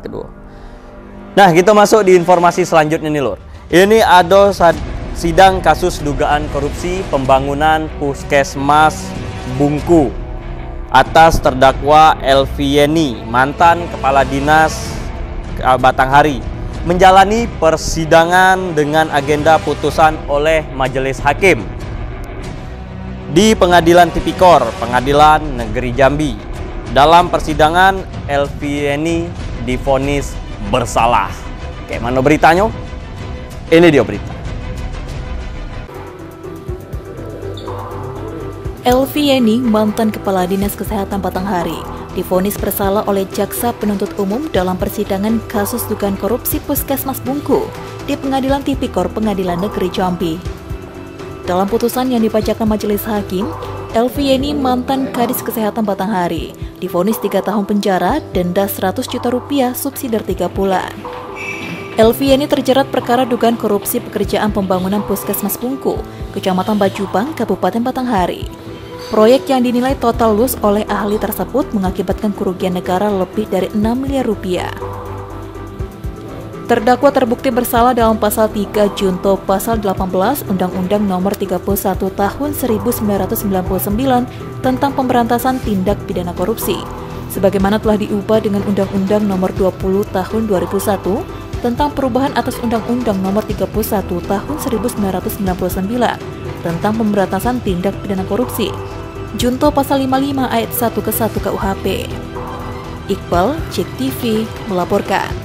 kedua. Nah, kita masuk di informasi selanjutnya nih, Lur. Ini ada sidang kasus dugaan korupsi pembangunan Puskesmas Bungku atas terdakwa Elvieni, mantan kepala dinas Batanghari, menjalani persidangan dengan agenda putusan oleh majelis hakim di Pengadilan Tipikor, Pengadilan Negeri Jambi. Dalam persidangan, Elvieni difonis bersalah. Kayak mana beritanya? Ini dia berita. Elvieni, mantan Kepala Dinas Kesehatan Batanghari, difonis bersalah oleh Jaksa Penuntut Umum dalam persidangan kasus dugaan korupsi Puskesmas Bungku di Pengadilan Tipikor Pengadilan Negeri Jambi. Dalam putusan yang dibacakan majelis hakim, Elvieni mantan Kadis Kesehatan Batanghari difonis 3 tahun penjara, denda 100 juta rupiah, subsidi 3 bulan. Elvieni terjerat perkara dugaan korupsi pekerjaan pembangunan Puskesmas Bungku, Kecamatan Bajubang, Kabupaten Batanghari. Proyek yang dinilai total lus oleh ahli tersebut mengakibatkan kerugian negara lebih dari 6 miliar rupiah. Terdakwa terbukti bersalah dalam pasal 3 Junto pasal 18 Undang-Undang Nomor 31 Tahun 1999 tentang pemberantasan tindak pidana korupsi sebagaimana telah diubah dengan Undang-Undang Nomor 20 Tahun 2001 tentang perubahan atas Undang-Undang Nomor 31 Tahun 1999 tentang pemberantasan tindak pidana korupsi. Junto pasal 55 ayat 1 ke 1 KUHP. Iqbal, Cek TV, melaporkan.